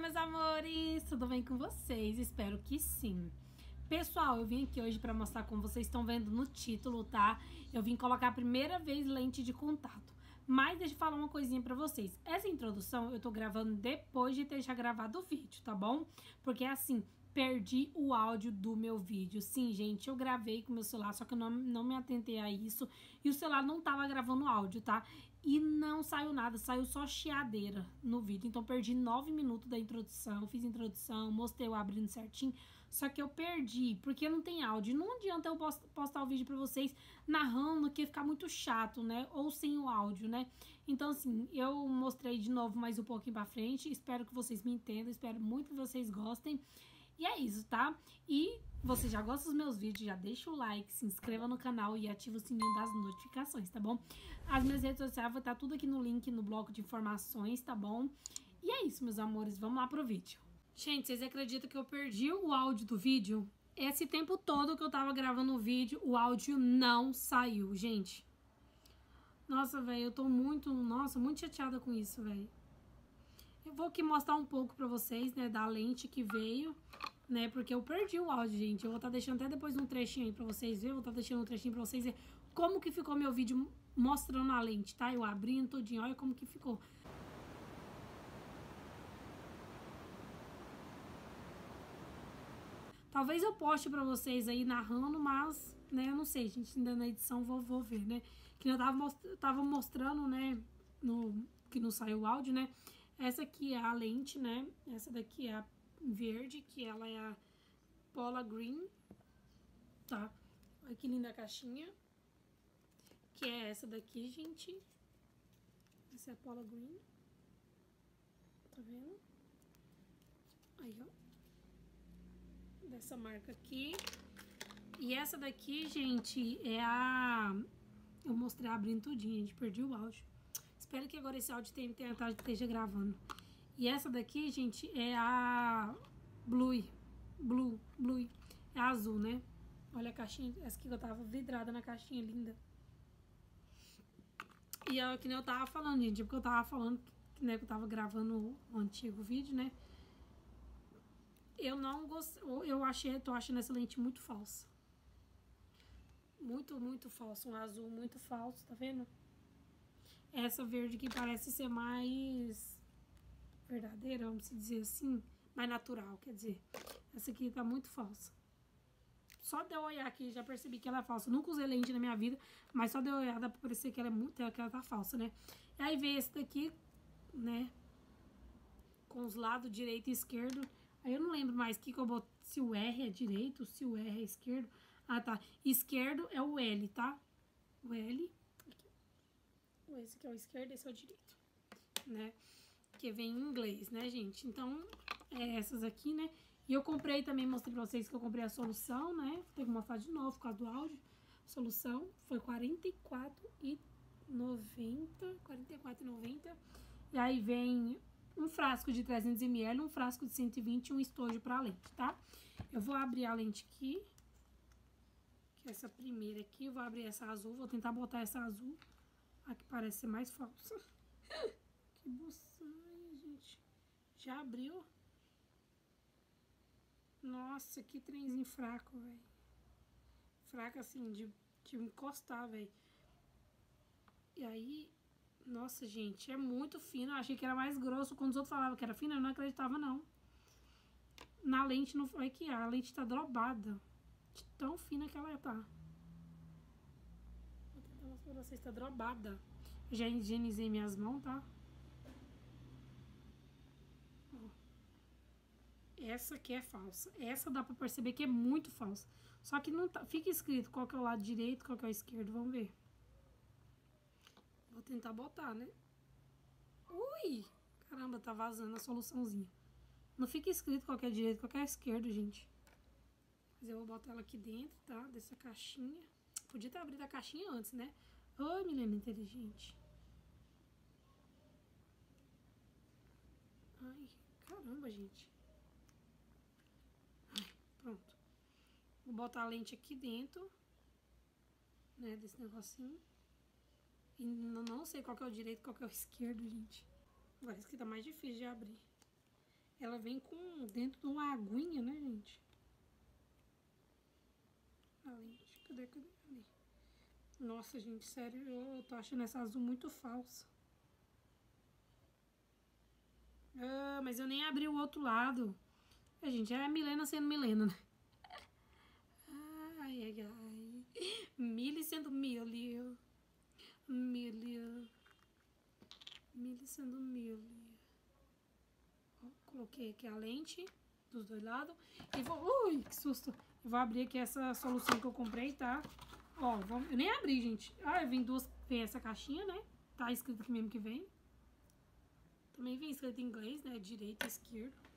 Meus amores! Tudo bem com vocês? Espero que sim. Pessoal, eu vim aqui hoje para mostrar como vocês estão vendo no título, tá? Eu vim colocar a primeira vez lente de contato. Mas deixa eu falar uma coisinha pra vocês. Essa introdução eu tô gravando depois de ter já gravado o vídeo, tá bom? Porque assim, perdi o áudio do meu vídeo. Sim, gente, eu gravei com meu celular, só que eu não, não me atentei a isso. E o celular não tava gravando áudio, tá? E não saiu nada, saiu só chiadeira no vídeo. Então perdi nove minutos da introdução, fiz introdução, mostrei o abrindo certinho. Só que eu perdi, porque não tem áudio. Não adianta eu postar o vídeo pra vocês narrando, que ficar muito chato, né? Ou sem o áudio, né? Então, assim, eu mostrei de novo mais um pouquinho pra frente. Espero que vocês me entendam, espero muito que vocês gostem. E é isso, tá? E você já gosta dos meus vídeos, já deixa o like, se inscreva no canal e ativa o sininho das notificações, tá bom? As minhas redes sociais vão estar tudo aqui no link, no bloco de informações, tá bom? E é isso, meus amores, vamos lá pro vídeo. Gente, vocês acreditam que eu perdi o áudio do vídeo? Esse tempo todo que eu tava gravando o vídeo, o áudio não saiu, gente. Nossa, velho, eu tô muito, nossa, muito chateada com isso, velho. Eu vou aqui mostrar um pouco pra vocês, né, da lente que veio né? Porque eu perdi o áudio, gente. Eu vou estar tá deixando até depois um trechinho aí pra vocês verem. Vou estar tá deixando um trechinho pra vocês verem como que ficou meu vídeo mostrando a lente, tá? Eu abrindo todinho, olha como que ficou. Talvez eu poste pra vocês aí narrando, mas, né, eu não sei, gente, ainda na edição vou, vou ver, né? Que eu tava, tava mostrando, né, no, que não saiu o áudio, né? Essa aqui é a lente, né? Essa daqui é a verde, que ela é a Pola Green, tá? Olha que linda a caixinha. Que é essa daqui, gente. Essa é a Pola Green. Tá vendo? Aí, ó. Dessa marca aqui. E essa daqui, gente, é a... Eu mostrei abrindo tudinho, gente. Perdi o áudio. Espero que agora esse áudio tenha, tenha, esteja gravando. E essa daqui, gente, é a Blue. Blue, Blue. É azul, né? Olha a caixinha. Essa aqui que eu tava vidrada na caixinha, linda. E é que eu tava falando, gente. Porque eu tava falando que, né, que eu tava gravando o antigo vídeo, né? Eu não gostei. Eu achei, tô achando essa lente muito falsa. Muito, muito falsa. Um azul muito falso, tá vendo? Essa verde que parece ser mais verdadeira, vamos dizer assim, mais natural, quer dizer. Essa aqui tá muito falsa. Só de eu olhar aqui, já percebi que ela é falsa. nunca usei lente na minha vida, mas só de eu olhar dá pra parecer que ela é muito, que ela tá falsa, né? E aí vem esse daqui, né? Com os lados direito e esquerdo. Aí eu não lembro mais que que eu boto, se o R é direito, se o R é esquerdo. Ah, tá. Esquerdo é o L, tá? O L. Aqui. Esse aqui é o esquerdo, esse é o direito, né? Que vem em inglês, né, gente? Então, é essas aqui, né? E eu comprei também, mostrei pra vocês que eu comprei a solução, né? Tem que mostrar de novo por causa do áudio. Solução foi R$ 44,90. 44,90. E aí vem um frasco de 300ml, um frasco de 120 e um estojo pra lente, tá? Eu vou abrir a lente aqui. Que é essa primeira aqui. Eu vou abrir essa azul. Vou tentar botar essa azul. A que parece ser mais falsa. que buçanga. Já abriu? Nossa, que trenzinho fraco, velho. Fraco assim, de, de encostar, velho. E aí, nossa, gente, é muito fino. Eu achei que era mais grosso. Quando os outros falavam que era fino, eu não acreditava, não. Na lente não foi que a lente tá dobrada. De tão fina que ela tá. Vou tentar mostrar pra vocês, tá dobrada. Já higienizei minhas mãos, tá? Essa aqui é falsa. Essa dá pra perceber que é muito falsa. Só que não tá, fica escrito qual que é o lado direito, qual que é o esquerdo. Vamos ver. Vou tentar botar, né? Ui! Caramba, tá vazando a soluçãozinha. Não fica escrito qual que é direito, qual que é esquerdo, gente. Mas eu vou botar ela aqui dentro, tá? Dessa caixinha. Podia ter abrido a caixinha antes, né? Ô, menina inteligente. Ai, caramba, gente. Pronto. Vou botar a lente aqui dentro, né, desse negocinho. E não sei qual que é o direito, qual que é o esquerdo, gente. Esse aqui tá mais difícil de abrir. Ela vem com dentro de uma aguinha, né, gente? A lente, cadê, cadê? Ali. Nossa, gente, sério, eu tô achando essa azul muito falsa. Ah, mas eu nem abri o outro lado. A gente, é a Milena sendo Milena, né? Ai, ai, ai. Millie sendo Millie. Millie. Millie sendo Millie. Ó, coloquei aqui a lente dos dois lados. E vou... Ui, que susto. Vou abrir aqui essa solução que eu comprei, tá? Ó, eu nem abri, gente. Ah, vem duas... Vem essa caixinha, né? Tá escrito aqui mesmo que vem. Também vem escrito em inglês, né? Direita esquerda.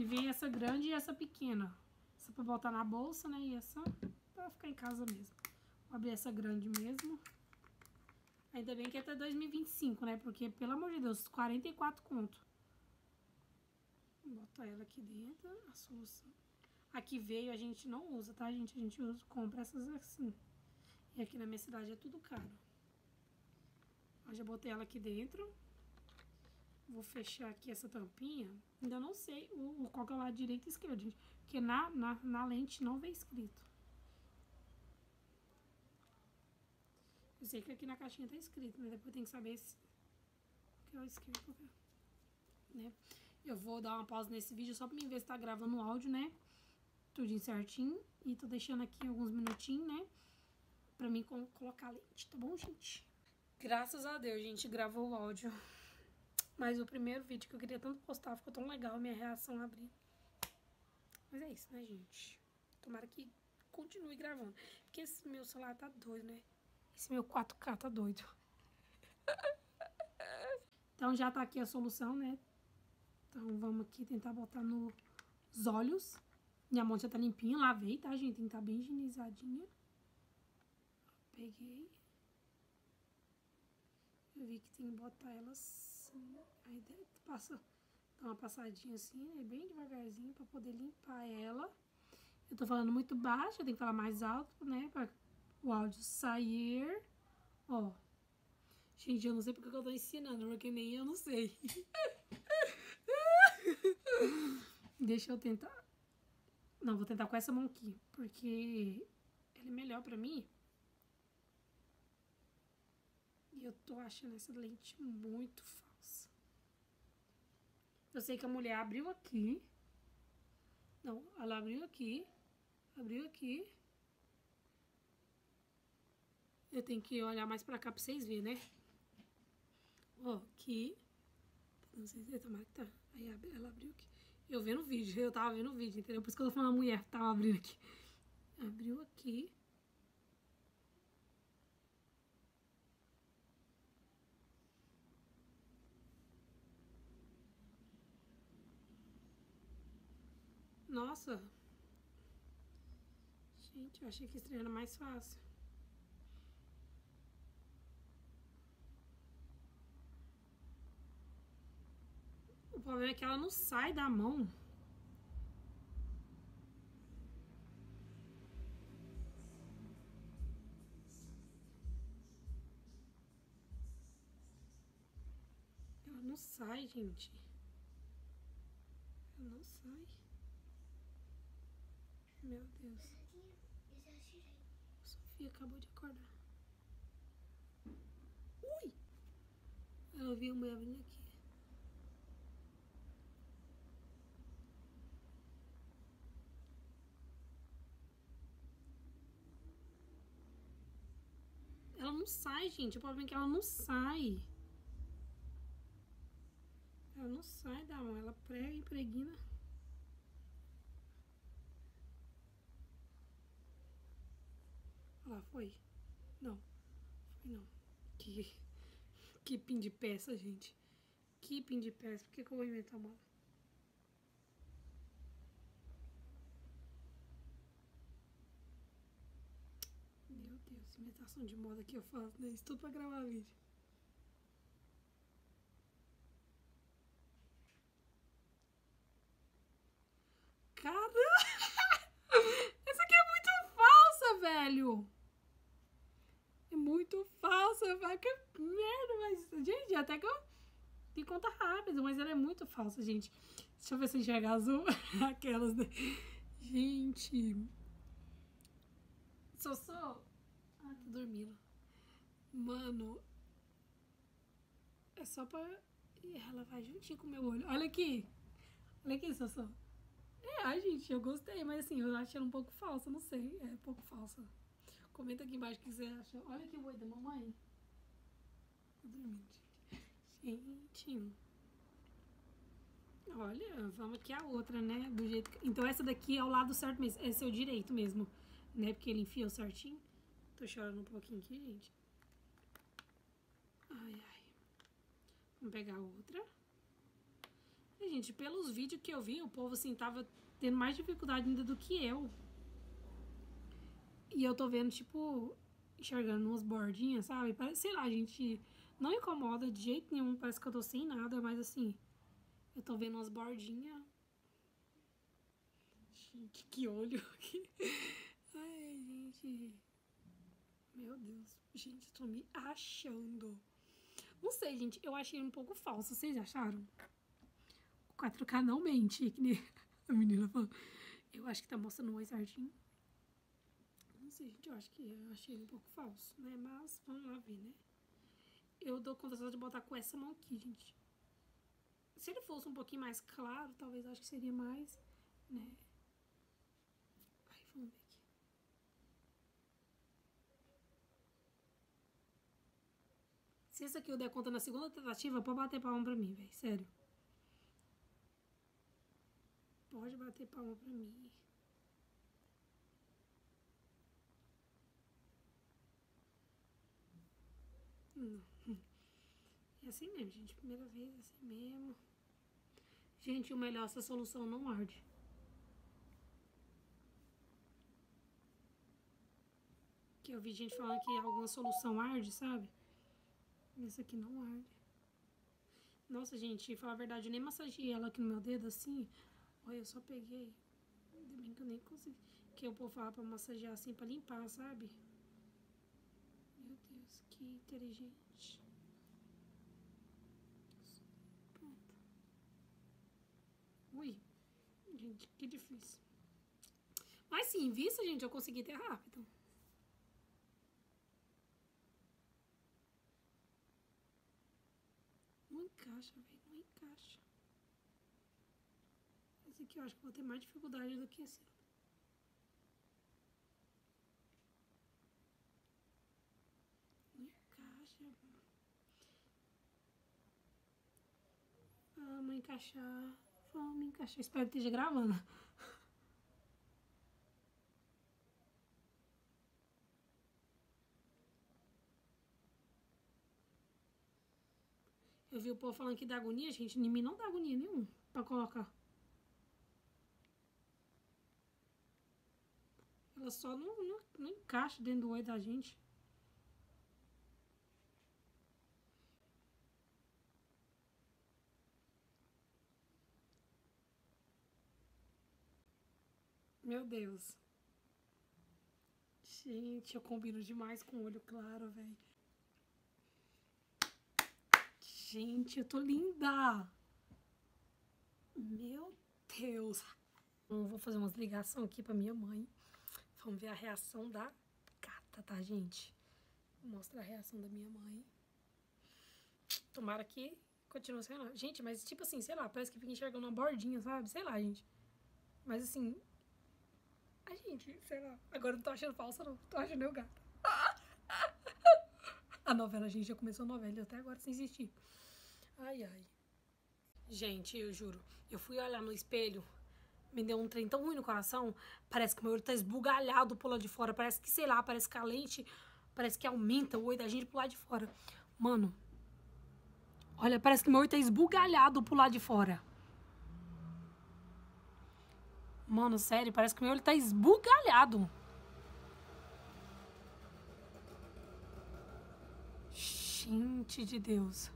E vem essa grande e essa pequena. Essa pra botar na bolsa, né? E essa pra ficar em casa mesmo. Vou abrir essa grande mesmo. Ainda bem que é até 2025, né? Porque, pelo amor de Deus, 44 conto. Vou botar ela aqui dentro, a solução. Aqui veio, a gente não usa, tá, gente? A gente usa, compra essas assim. E aqui na minha cidade é tudo caro. Eu já botei ela aqui dentro. Vou fechar aqui essa tampinha. Ainda não sei o, qual que é o lado direito e esquerdo, gente. Porque na, na, na lente não vem escrito. Eu sei que aqui na caixinha tá escrito, mas depois tem que saber se... que é o esquerdo, né? Eu vou dar uma pausa nesse vídeo só pra mim ver se tá gravando o áudio, né? Tudinho certinho. E tô deixando aqui alguns minutinhos, né? Pra mim colocar a lente, tá bom, gente? Graças a Deus, gente, gravou o áudio. Mas o primeiro vídeo que eu queria tanto postar ficou tão legal, minha reação abrir. Mas é isso, né, gente? Tomara que continue gravando. Porque esse meu celular tá doido, né? Esse meu 4K tá doido. Então já tá aqui a solução, né? Então vamos aqui tentar botar nos olhos. Minha mão já tá limpinha, lavei, tá, gente? Tem que tá bem higienizadinha. Peguei. Eu vi que tem que botar ela. Aí passa, dá uma passadinha assim, né? Bem devagarzinho pra poder limpar ela. Eu tô falando muito baixo, eu tenho que falar mais alto, né? Pra o áudio sair. Ó. Gente, eu não sei porque eu tô ensinando, porque nem eu não sei. Deixa eu tentar. Não, vou tentar com essa mão aqui, porque ele é melhor pra mim. E eu tô achando essa lente muito falsa. Eu sei que a mulher abriu aqui. Não, ela abriu aqui. Abriu aqui. Eu tenho que olhar mais pra cá pra vocês verem, né? Ó, aqui. Não sei se tomara que tá. Aí ela abriu aqui. Eu vendo o vídeo, eu tava vendo o vídeo, entendeu? Por isso que eu tô falando a mulher tava abrindo aqui. Abriu aqui. Nossa. Gente, eu achei que esse era mais fácil. O problema é que ela não sai da mão. Ela não sai, gente. Ela não sai. Meu Deus. Sofia acabou de acordar. Ui! Ela viu a mulher aqui. Ela não sai, gente. O problema é que ela não sai. Ela não sai da mão. Ela prega e impregna. Lá, foi? Não, foi não. Que, que pin de peça, gente. Que pin de peça. Por que, que eu vou inventar moda? Meu Deus, imitação de moda que eu faço, né? Isso tudo pra gravar vídeo. Caramba! Essa aqui é muito falsa, velho! Muito falsa, vai que merda, mas, gente, até que eu... tem conta rápida, mas ela é muito falsa, gente. Deixa eu ver se eu enxergar azul. Aquelas, né? Gente. Sou só. Ah, dormindo. Mano. É só pra. Ela vai juntinho com o meu olho. Olha aqui. Olha aqui, Sossô. É, ai, gente, eu gostei, mas assim, eu acho ela um pouco falsa, não sei. É um pouco falsa. Comenta aqui embaixo o que você acha. Olha aqui o oi da mamãe. Tô dormindo, gente. Gente. Olha, vamos aqui a outra, né? Do jeito que... Então essa daqui é o lado certo mesmo. Esse é o direito mesmo, né? Porque ele enfiou certinho. Tô chorando um pouquinho aqui, gente. Ai, ai. Vamos pegar outra. E, gente, pelos vídeos que eu vi, o povo, assim, tava tendo mais dificuldade ainda do que eu. E eu tô vendo, tipo, enxergando umas bordinhas, sabe? Parece, sei lá, gente, não incomoda de jeito nenhum. Parece que eu tô sem nada, mas assim, eu tô vendo umas bordinhas. Gente, que olho. Ai, gente. Meu Deus. Gente, eu tô me achando. Não sei, gente. Eu achei um pouco falso. Vocês acharam? O 4K não mente. Que nem a menina falou. Eu acho que tá mostrando oi certinho. Sei, gente. Eu acho que eu achei um pouco falso, né? Mas vamos lá ver, né? Eu dou conta só de botar com essa mão aqui, gente. Se ele fosse um pouquinho mais claro, talvez acho que seria mais, né? Ai, vamos ver aqui. Se esse aqui eu der conta na segunda tentativa, pode bater palma pra mim, velho. Sério. Pode bater palma pra mim. Não. É assim mesmo, gente. Primeira vez, assim mesmo. Gente, o melhor, essa solução não arde. Que eu vi gente falando que alguma solução arde, sabe? Esse aqui não arde. Nossa, gente, falar a verdade, eu nem massageei ela aqui no meu dedo assim. Olha, eu só peguei. Ainda bem que eu nem consegui. Que eu vou falar pra massagear assim, pra limpar, sabe? Meu Deus, que inteligente. Pronto. Ui, gente, que difícil. Mas sim, vista, gente, eu consegui ter rápido. Não encaixa, velho, não encaixa. Esse aqui eu acho que vou ter mais dificuldade do que esse. Não encaixa. Vamos encaixar. Encaixar. Espero que esteja gravando. Eu vi o povo falando que dá agonia, gente. Em mim não dá agonia nenhum pra colocar. Ela só não, não, não encaixa dentro do olho da gente. Meu Deus. Gente, eu combino demais com olho claro, velho. Gente, eu tô linda. Meu Deus. Eu vou fazer umas ligações aqui pra minha mãe. Vamos ver a reação da gata, tá, gente? Vou mostrar a reação da minha mãe. Tomara que continue sendo. Gente, mas tipo assim, sei lá, parece que fica enxergando uma bordinha, sabe? Sei lá, gente. Mas assim. A gente, sei lá. Agora não tô achando falsa, não. Tô achando eu gato. A novela, gente, já começou a novela até agora sem existir. Ai, ai. Gente, eu juro. Eu fui olhar no espelho me deu um trem tão ruim no coração. Parece que meu olho tá esbugalhado pro lado de fora. Parece que, sei lá, parece que a lente, parece que aumenta o olho da gente pro lado de fora. Mano, olha, parece que meu olho tá esbugalhado pro lado de fora. Mano, sério, parece que meu olho tá esbugalhado. Gente de Deus.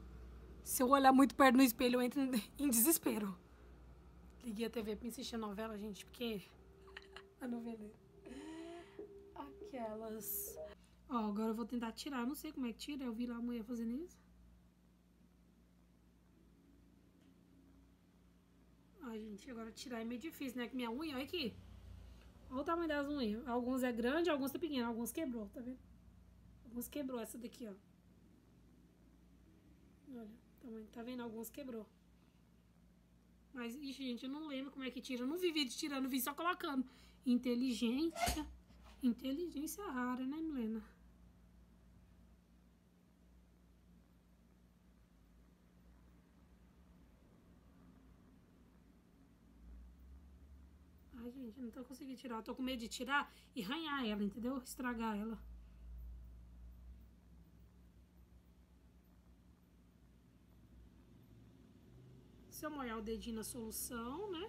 Se eu olhar muito perto no espelho, eu entro em desespero. Liguei a TV pra assistir a novela, gente, porque. a novela. Aquelas. Ó, agora eu vou tentar tirar. Não sei como é que tira. Eu vi lá a mulher fazendo isso. Ai, gente, agora tirar é meio difícil, né? Que minha unha, olha aqui. Olha o tamanho das unhas. Alguns é grande, alguns tá pequeno. Alguns quebrou, tá vendo? Alguns quebrou essa daqui, ó. Olha, tamanho. Tá vendo? Alguns quebrou. Mas, ixi, gente, eu não lembro como é que tira. Eu não vi vídeo tirando, vi só colocando. Inteligência. Inteligência rara, né, Milena? Ai, gente, não tô conseguindo tirar. Eu tô com medo de tirar e ranhar ela, entendeu? Estragar ela. Se eu molhar o dedinho na solução, né?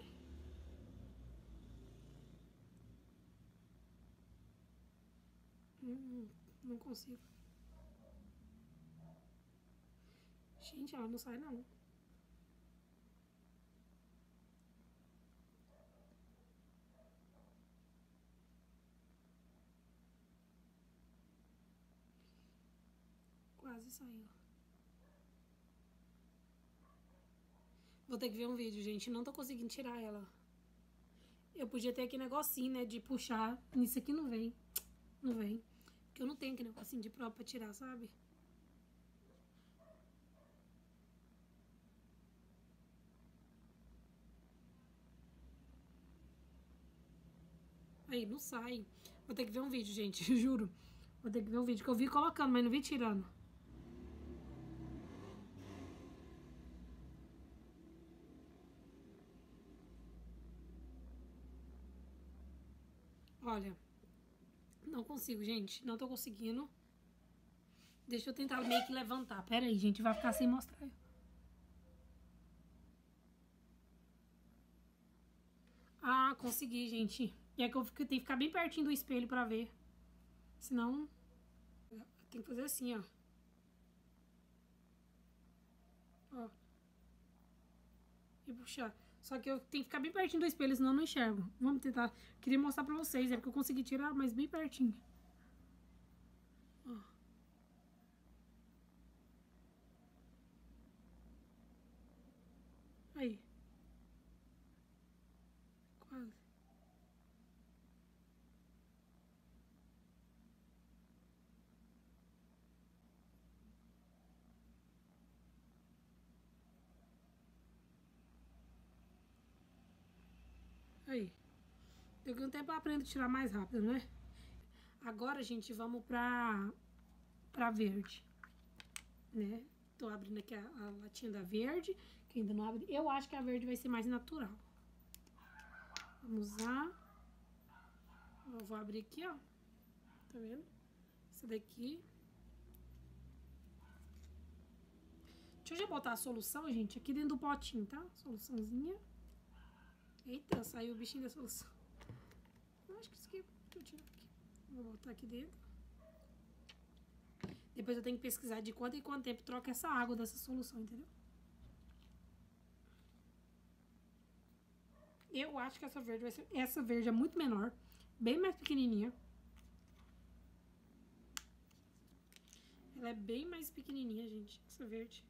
Hum, não consigo. Gente, ela não sai não. Quase Vou ter que ver um vídeo, gente. Não tô conseguindo tirar ela. Eu podia ter aquele negocinho, né? De puxar. Nisso aqui não vem. Não vem. Porque eu não tenho aquele negocinho de próprio pra tirar, sabe? Aí, não sai. Vou ter que ver um vídeo, gente. Juro. Vou ter que ver um vídeo que eu vi colocando, mas não vi tirando. Olha, não consigo, gente. Não tô conseguindo. Deixa eu tentar meio que levantar. Pera aí, gente. Vai ficar sem mostrar. Ah, consegui, gente. E é que eu tenho que ficar bem pertinho do espelho pra ver. Senão, tem que fazer assim, ó. Ó. E puxar. Só que eu tenho que ficar bem pertinho do espelho, senão eu não enxergo. Vamos tentar. Queria mostrar pra vocês, é porque eu consegui tirar, mas bem pertinho. Ó. Aí. Quase. Aí. Daqui um tempo eu aprendo a tirar mais rápido, né? Agora, gente, vamos pra, pra verde. Né? Tô abrindo aqui a, a latinha da verde, que ainda não abre. Eu acho que a verde vai ser mais natural. Vamos usar. Eu vou abrir aqui, ó. Tá vendo? Essa daqui. Deixa eu já botar a solução, gente, aqui dentro do potinho, tá? Soluçãozinha. Eita, saiu o bichinho da solução. Aqui eu tiro aqui. Vou botar aqui dentro. Depois eu tenho que pesquisar de quanto em quanto tempo troca essa água dessa solução, entendeu? Eu acho que essa verde vai ser... Essa verde é muito menor. Bem mais pequenininha. Ela é bem mais pequenininha, gente. Essa verde.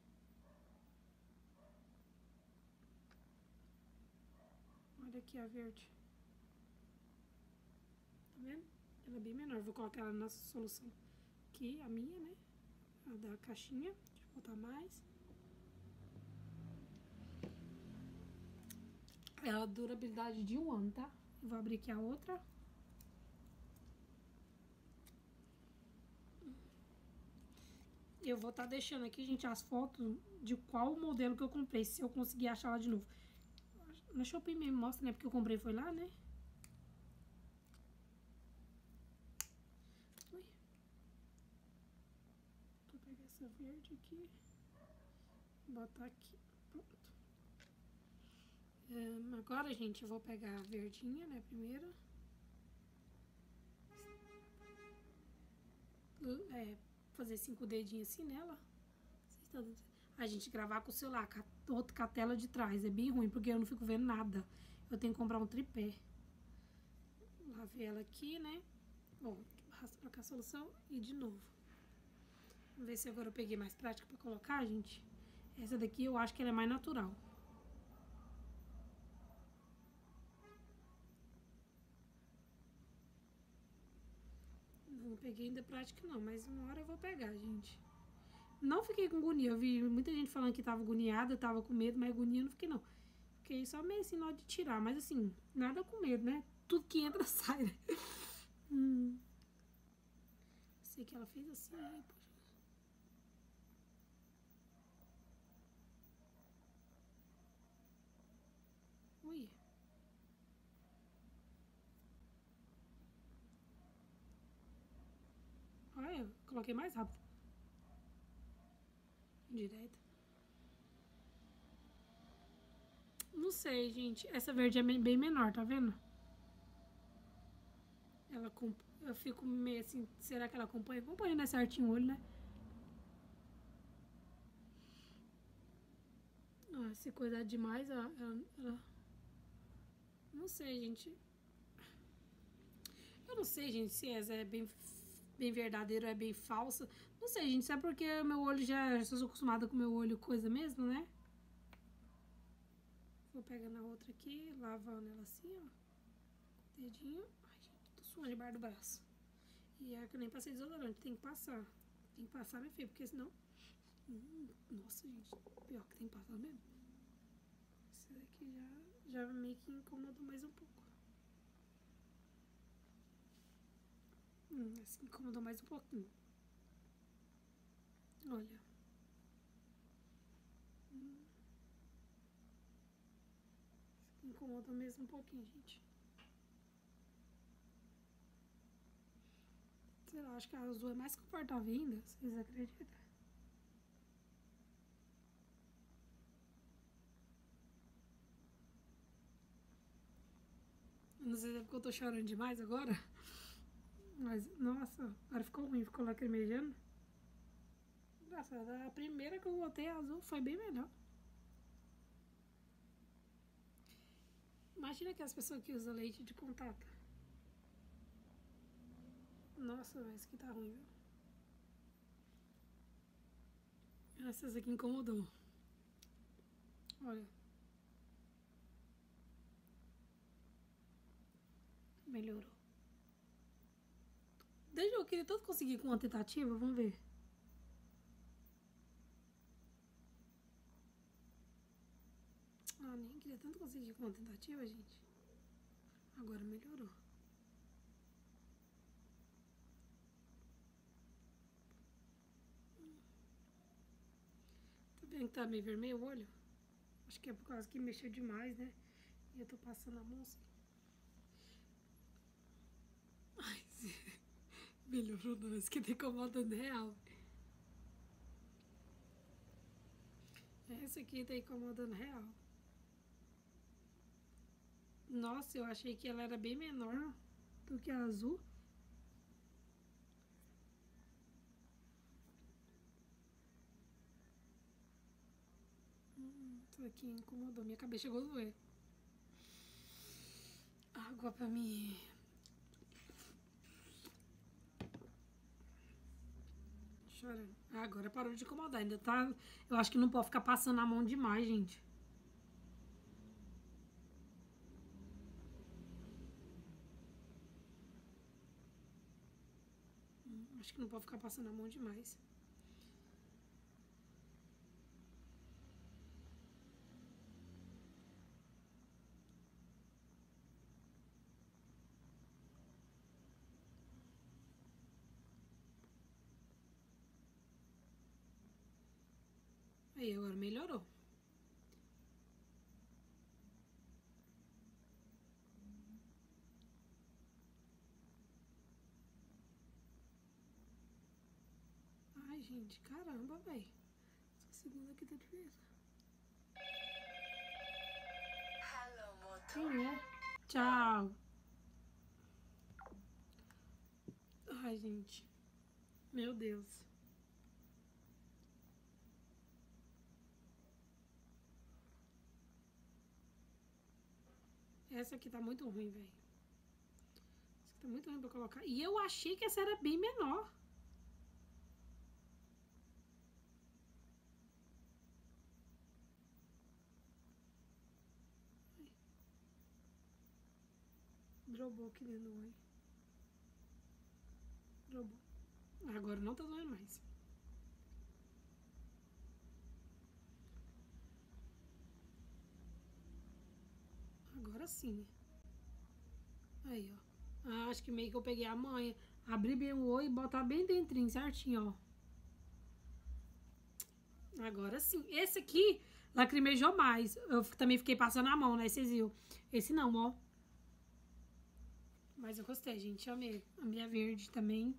Olha aqui a verde. Tá vendo? Ela é bem menor. Vou colocar ela na solução. Aqui, a minha, né? A da caixinha. Deixa eu botar mais. Ela a durabilidade de um ano, tá? Eu vou abrir aqui a outra. Eu vou estar tá deixando aqui, gente, as fotos de qual modelo que eu comprei, se eu conseguir achar lá de novo. Na Shopee mesmo mostra, né? Porque eu comprei foi lá, né? Ui. Vou pegar essa verde aqui. Botar aqui. Pronto. Um, agora, gente, eu vou pegar a verdinha, né? Primeiro. É, fazer cinco dedinhos assim nela. A gente gravar com o celular, outro com a tela de trás. É bem ruim, porque eu não fico vendo nada. Eu tenho que comprar um tripé. Lavei ela aqui, né? Bom, arrasta pra cá a solução e de novo. Vamos ver se agora eu peguei mais prática pra colocar, gente. Essa daqui eu acho que ela é mais natural. Não peguei ainda prática não, mas uma hora eu vou pegar, gente. Não fiquei com agonia. Eu vi muita gente falando que tava agoniada, tava com medo, mas agonia eu não fiquei não. Fiquei só meio assim na de tirar, mas assim, nada com medo, né? Tudo que entra sai, né? hum. Sei que ela fez assim, né? Coloquei mais rápido. Direita. Não sei, gente. Essa verde é bem menor, tá vendo? Ela eu fico meio assim, será que ela acompanha? Acompanha, né, certinho o olho, né? Ah, se cuidar demais, ela, ela, ela, Não sei, gente. Eu não sei, gente, se essa é bem, bem verdadeiro é bem falsa. Não sei, gente, sabe porque meu olho já... Eu sou acostumada com meu olho coisa mesmo, né? Vou pegando a outra aqui, lavando ela assim, ó. Dedinho. Ai, gente, tô suando debaixo do braço. E é que eu nem passei desodorante, tem que passar. Tem que passar, minha filha, porque senão... Hum, nossa, gente, pior que tem que passar mesmo. Esse daqui já, já meio que incomodou mais um pouco. Hum, esse incomodou mais um pouquinho. Olha. Hum. Incomoda mesmo um pouquinho, gente. Sei lá, acho que a azul é mais confortável ainda, vocês acreditam? Não sei se é porque eu tô chorando demais agora. Mas, nossa, agora ficou ruim, ficou lacrimejando. Nossa, a primeira que eu botei azul foi bem melhor. Imagina que as pessoas que usam leite de contato. Nossa, mas que tá ruim, viu? Essas aqui incomodou. Olha. Melhorou. Deixa eu queria tanto conseguir com uma tentativa, vamos ver. Ah, nem queria tanto conseguir com uma tentativa, gente. Agora melhorou. Tá vendo que tá meio vermelho o olho? Acho que é por causa que mexeu demais, né? E eu tô passando a mão assim. Ai, melhorou não, isso que tá incomodando real. Essa aqui tá incomodando real. Nossa, eu achei que ela era bem menor do que a azul. Hum, isso aqui incomodou. Minha cabeça chegou a doer. Água pra mim. Chorando. Agora parou de incomodar. Ainda tá. Eu acho que não pode ficar passando a mão demais, gente. Acho que não pode ficar passando a mão demais. Aí agora melhorou. Ai, gente, caramba, velho. Essa segunda aqui tá difícil. Hello, motor. É? Tchau. Ai, gente. Meu Deus. Essa aqui tá muito ruim, velho. Essa aqui tá muito ruim pra colocar. E eu achei que essa era bem menor. Drobou aqui dentro do bom. Agora não tá doendo mais. Agora sim. Aí, ó. Ah, acho que meio que eu peguei a manha. Abrir bem o olho e botar bem dentrinho, certinho, ó. Agora sim. Esse aqui lacrimejou mais. Eu também fiquei passando a mão, né? Vocês viram. Esse não, ó. Mas eu gostei, gente. Amei. A minha verde também.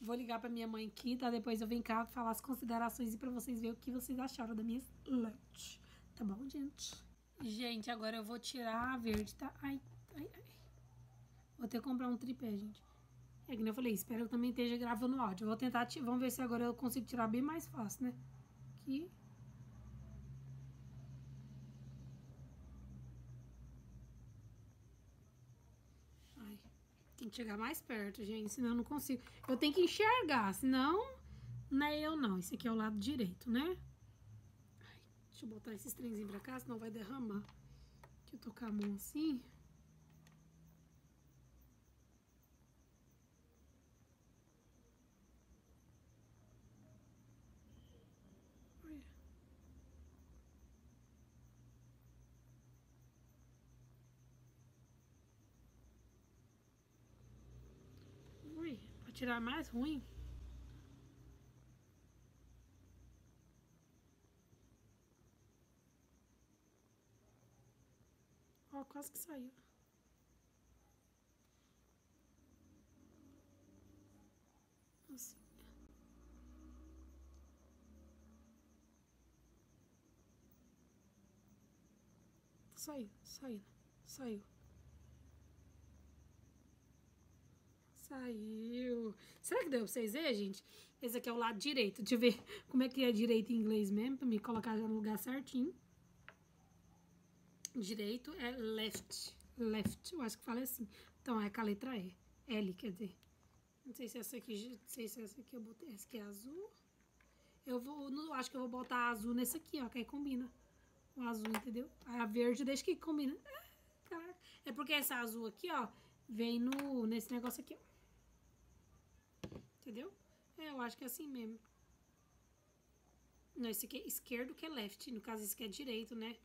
Vou ligar pra minha mãe aqui, tá? Depois eu venho cá falar as considerações e pra vocês verem o que vocês acharam da minha lente. Tá bom, gente? Gente, agora eu vou tirar a verde, tá? Ai, ai, ai. Vou ter que comprar um tripé, gente. É que nem eu falei, espero que eu também esteja gravando áudio. Eu vou tentar, vamos ver se agora eu consigo tirar bem mais fácil, né? Aqui. Ai, tem que chegar mais perto, gente, senão eu não consigo. Eu tenho que enxergar, senão não é eu não. Esse aqui é o lado direito, né? Deixa eu botar esses trenzinhos pra cá, senão vai derramar. Deixa eu tocar a mão assim. Ui, pra tirar mais ruim. Quase que saiu. Assim. Saiu, saiu, saiu. Saiu. Será que deu pra vocês verem, gente? Esse aqui é o lado direito. Deixa eu ver como é que é direito em inglês mesmo, pra me colocar no lugar certinho. Direito é left. Left, eu acho que fala assim. Então, é com a letra E. L, quer dizer. Não sei se essa aqui, não sei se essa aqui eu botei. Essa aqui é azul. Eu vou, não, acho que eu vou botar azul nesse aqui, ó, que aí combina. O azul, entendeu? A verde deixa que combina. Ah, caraca. É porque essa azul aqui, ó, vem no, nesse negócio aqui, ó. Entendeu? É, eu acho que é assim mesmo. Não, esse aqui é esquerdo que é left. No caso, esse aqui é direito, né?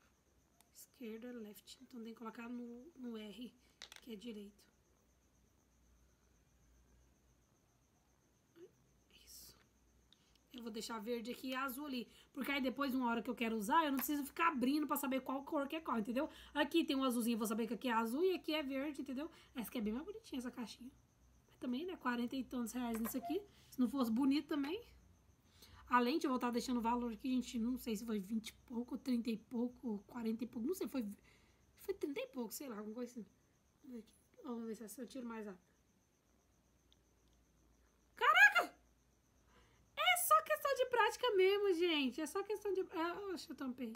Esquerdo é left. Então tem que colocar no, no R, que é direito. Isso. Eu vou deixar verde aqui e azul ali. Porque aí depois, uma hora que eu quero usar, eu não preciso ficar abrindo pra saber qual cor que é qual, entendeu? Aqui tem um azulzinho, vou saber que aqui é azul e aqui é verde, entendeu? Essa aqui é bem mais bonitinha, essa caixinha. Mas também, né? 40 e tantos reais nisso aqui. Se não fosse bonito também. A lente eu vou estar deixando o valor aqui, gente. Não sei se foi 20 e pouco, 30 e pouco, 40 e pouco. Não sei, foi, foi 30 e pouco, sei lá, alguma coisa assim. Vamos ver, se eu tiro mais rápido. Caraca! É só questão de prática mesmo, gente. É só questão de. Ah, oxe, eu tampei.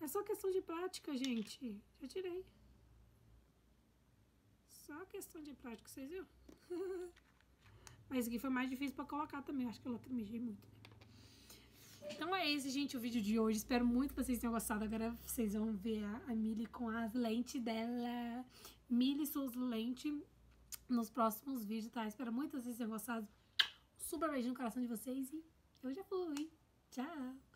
É só questão de prática, gente. Já tirei. Só questão de prática, vocês viram? Mas aqui foi mais difícil pra colocar também. Acho que eu lacrimejei muito. Então é esse, gente, o vídeo de hoje. Espero muito que vocês tenham gostado. Agora vocês vão ver a, a com as lentes dela. Mili, suas lentes nos próximos vídeos, tá? Espero muito que vocês tenham gostado. Um super beijo no coração de vocês e eu já fui. Tchau!